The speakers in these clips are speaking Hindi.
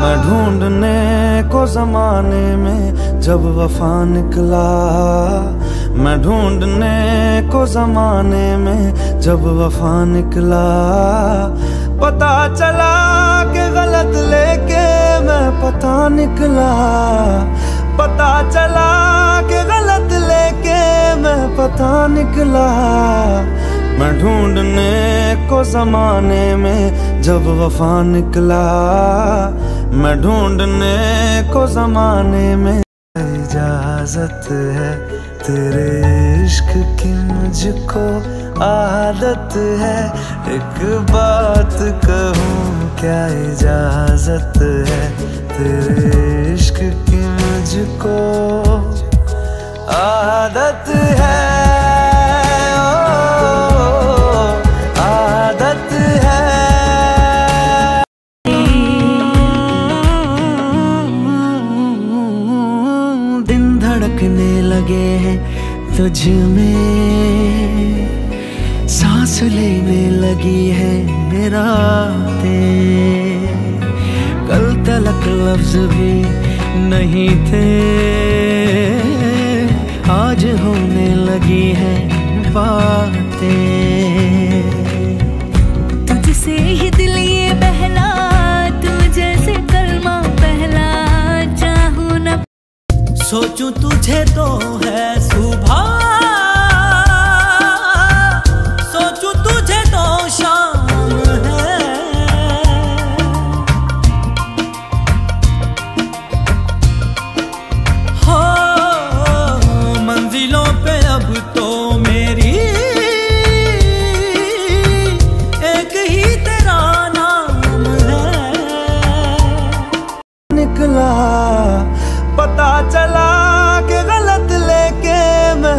मैं ढूँढने को जमाने में जब वफा निकला, मैं ढूँढने को जमाने में जब वफा निकला। पता चला के गलत लेके मैं पता निकला। पता चला के गलत लेके मैं पता निकला। मैं ढूँढने को जमाने में जब वफा निकला, मैं ढूँढने को जमाने में इजाज़त है। तेरे इश्क की मुझको आदत है। एक बात कहूँ, क्या इजाज़त है? तेरे इश्क की मुझको आदत है। धड़कने लगे हैं तुझ में। सांस लेने लगी है रातें कल तलक लफ्ज भी नहीं थे। आज होने लगी है बातें। सोचूं तुझे तो है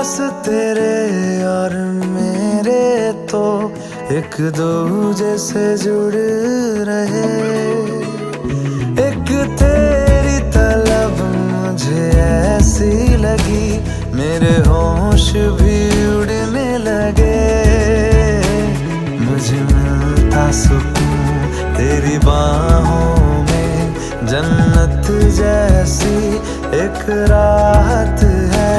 एहसास तेरे और मेरे तो एक दूजे से जुड़ रहे। एक तेरी तलब मुझे ऐसी लगी, मेरे होश भी उड़ने लगे। मुझे मिलता सुकून तेरी बाहों में, जन्नत जैसी एक राहत है।